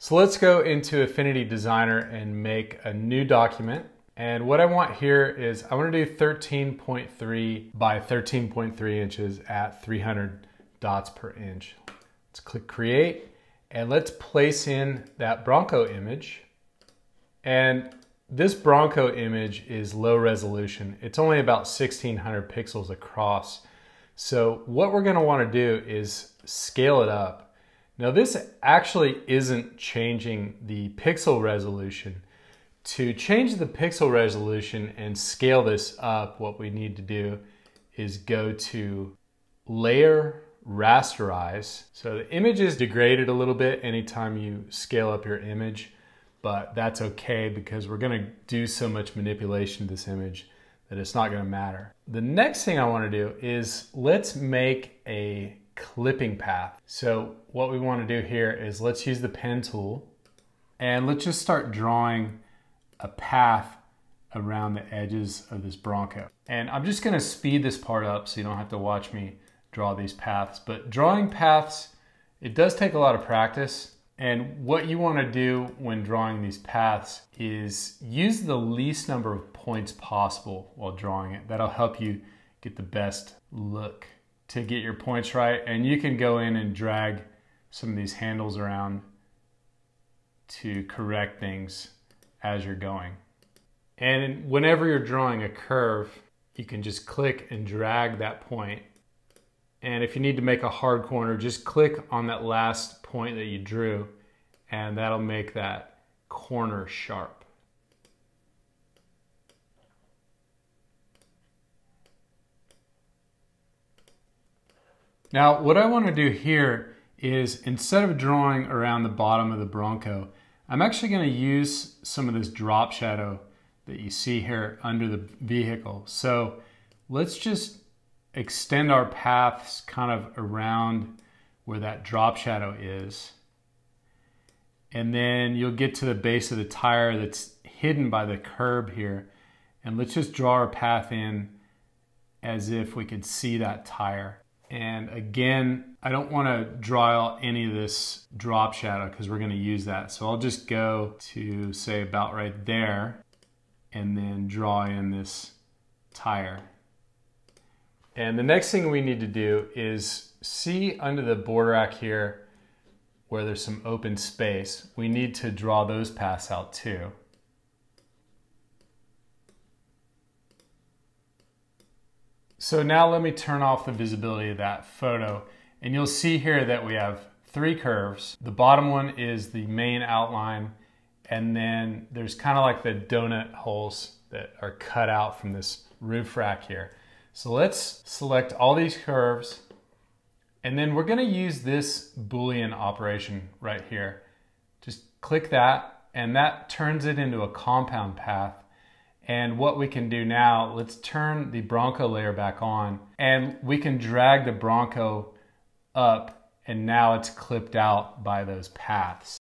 So let's go into Affinity Designer and make a new document. And what I want here is I want to do 13.3 by 13.3 inches at 300 dots per inch. Let's click create and let's place in that Bronco image. And this Bronco image is low resolution. It's only about 1600 pixels across. So what we're gonna wanna do is scale it up now this actually isn't changing the pixel resolution. To change the pixel resolution and scale this up, what we need to do is go to Layer, Rasterize. So the image is degraded a little bit anytime you scale up your image, but that's okay because we're gonna do so much manipulation to this image that it's not gonna matter. The next thing I wanna do is let's make a clipping path. So what we want to do here is let's use the pen tool and let's just start drawing a path around the edges of this Bronco. And I'm just gonna speed this part up so you don't have to watch me draw these paths. But drawing paths, it does take a lot of practice. And what you wanna do when drawing these paths is use the least number of points possible while drawing it. That'll help you get the best look to get your points right. And you can go in and drag some of these handles around to correct things as you're going. And whenever you're drawing a curve, you can just click and drag that point. And if you need to make a hard corner, just click on that last point that you drew and that'll make that corner sharp. Now, what I want to do here is instead of drawing around the bottom of the Bronco, I'm actually going to use some of this drop shadow that you see here under the vehicle. So let's just extend our paths kind of around where that drop shadow is. And then you'll get to the base of the tire that's hidden by the curb here. And let's just draw our path in as if we could see that tire. And again, I don't want to draw out any of this drop shadow because we're going to use that. So I'll just go to say about right there and then draw in this tire. And the next thing we need to do is see under the border rack here where there's some open space, we need to draw those paths out too. So now let me turn off the visibility of that photo and you'll see here that we have three curves. The bottom one is the main outline and then there's kind of like the donut holes that are cut out from this roof rack here. So let's select all these curves and then we're gonna use this Boolean operation right here. Just click that and that turns it into a compound path and what we can do now, let's turn the Bronco layer back on and we can drag the Bronco up and now it's clipped out by those paths.